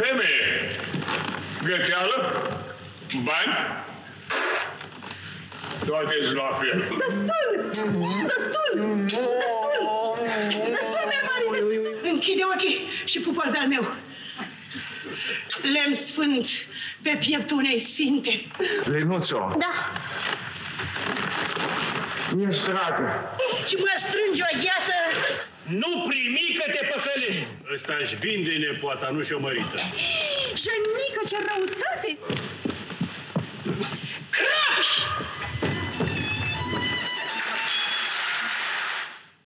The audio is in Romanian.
Femeie, găteală, bani, toate la fel. Destul! Destul! Destul! Destul, mi mare, destul! Închide ochii și pupă al meu. Lemn sfânt pe pieptul unei sfinte. Lenuțo, Da, ești dragă. și mă strânge o gheată. Nu primi că te păcălești. Ăsta își vinde nepoata, nu și-o mărită. Jănică, ce răutate! Crapi!